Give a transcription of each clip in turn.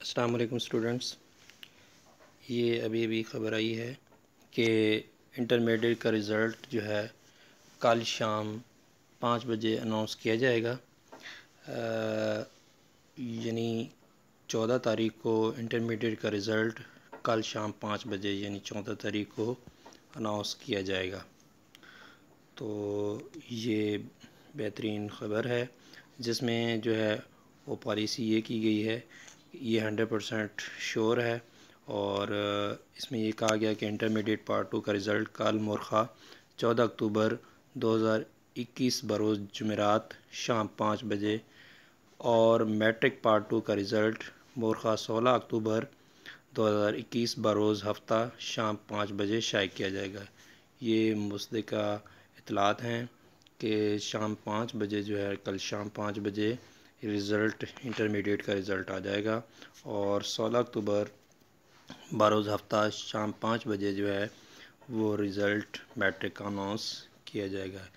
अस्सलाम स्टूडेंट्स। ये अभी अभी ख़बर आई है कि इंटरमीडिएट का रिज़ल्ट जो है कल शाम पाँच बजे अनाउंस किया जाएगा। यानी चौदह तारीख को इंटरमीडिएट का रिज़ल्ट कल शाम पाँच बजे, यानी चौदह तारीख को अनाउंस किया जाएगा। तो ये बेहतरीन ख़बर है, जिसमें जो है वो पॉलिसी ये की गई है ये हंड्रेड परसेंट श्योर है और इसमें ये कहा गया कि इंटरमीडिएट पार्ट टू का रिज़ल्ट कल मुरखा, चौदह अक्टूबर 2021 बरोज़ जुमेरात शाम पाँच बजे और मैट्रिक पार्ट टू का रिज़ल्ट मुरखा, सोलह अक्टूबर 2021 बरोज़ हफ़्ता शाम पाँच बजे शाये किया जाएगा। ये मुस्तका इतलात हैं कि शाम पाँच बजे जो है, कल शाम पाँच बजे रिज़ल्ट इंटरमीडिएट का रिज़ल्ट आ जाएगा। और 16 अक्टूबर बारोज़ हफ़्ता शाम पाँच बजे जो है, वो रिज़ल्ट मैट्रिक का अनाउंस किया जाएगा।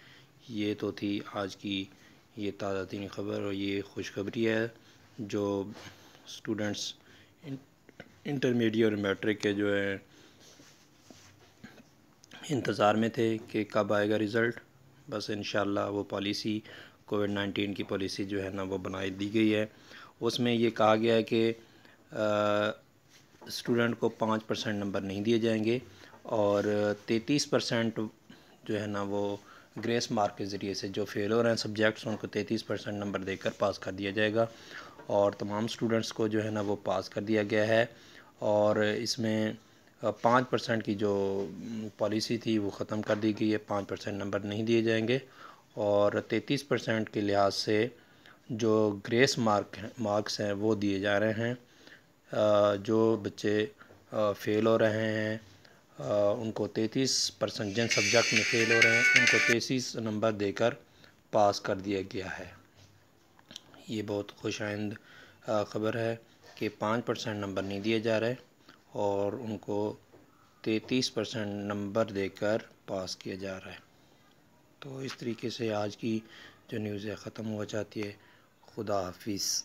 ये तो थी आज की ये ताज़ा तीन ख़बर और ये खुशखबरी है, जो स्टूडेंट्स इंटरमीडिएट और मैट्रिक के जो है, इंतज़ार में थे कि कब आएगा रिज़ल्ट बस इन वो पॉलिसी कोविड नाइन्टीन की पॉलिसी जो है ना वो बनाई दी गई है। उसमें ये कहा गया है कि स्टूडेंट को पाँच परसेंट नंबर नहीं दिए जाएँगे और तैंतीस परसेंट जो है ना वो ग्रेस मार्क के ज़रिए से जो फेल हो रहे हैं सब्जेक्ट्स, उनको तैंतीस परसेंट नंबर देकर पास कर दिया जाएगा और तमाम स्टूडेंट्स को जो है ना वो पास कर दिया गया है और इसमें पाँच परसेंट की जो पॉलिसी थी वो ख़त्म कर दी गई है, पाँच परसेंट नंबर नहीं दिए जाएँगे और तैंतीस परसेंट के लिहाज से जो ग्रेस मार्क मार्क्स हैं, वो दिए जा रहे हैं। जो बच्चे फ़ेल हो रहे हैं उनको तैंतीस परसेंट, जिन सब्जेक्ट में फ़ेल हो रहे हैं, उनको तैंतीस नंबर देकर पास कर दिया गया है। ये बहुत खुश आइंद ख़बर है कि पाँच परसेंट नंबर नहीं दिए जा रहे और उनको तैंतीस परसेंट नंबर देकर पास किया जा रहा है। तो इस तरीके से आज की जो न्यूज़ है, ख़त्म हो जाती है। खुदा हाफिज़।